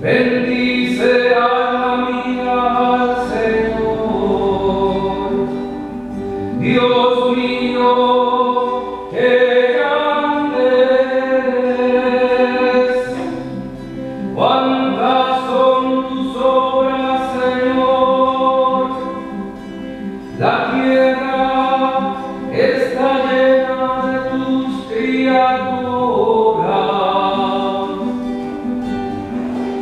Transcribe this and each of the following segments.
Bendice alma mía al Señor, Dios mío, que andes. Cuántas son tus obras, Señor, la tierra está llena de tus criaturas.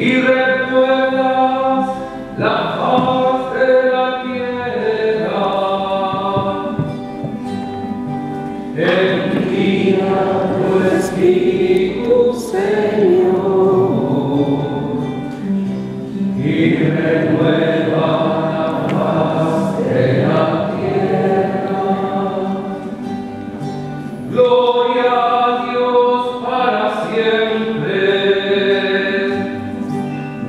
Y recuerdas la paz de la piedra. En un día, pues, hijo.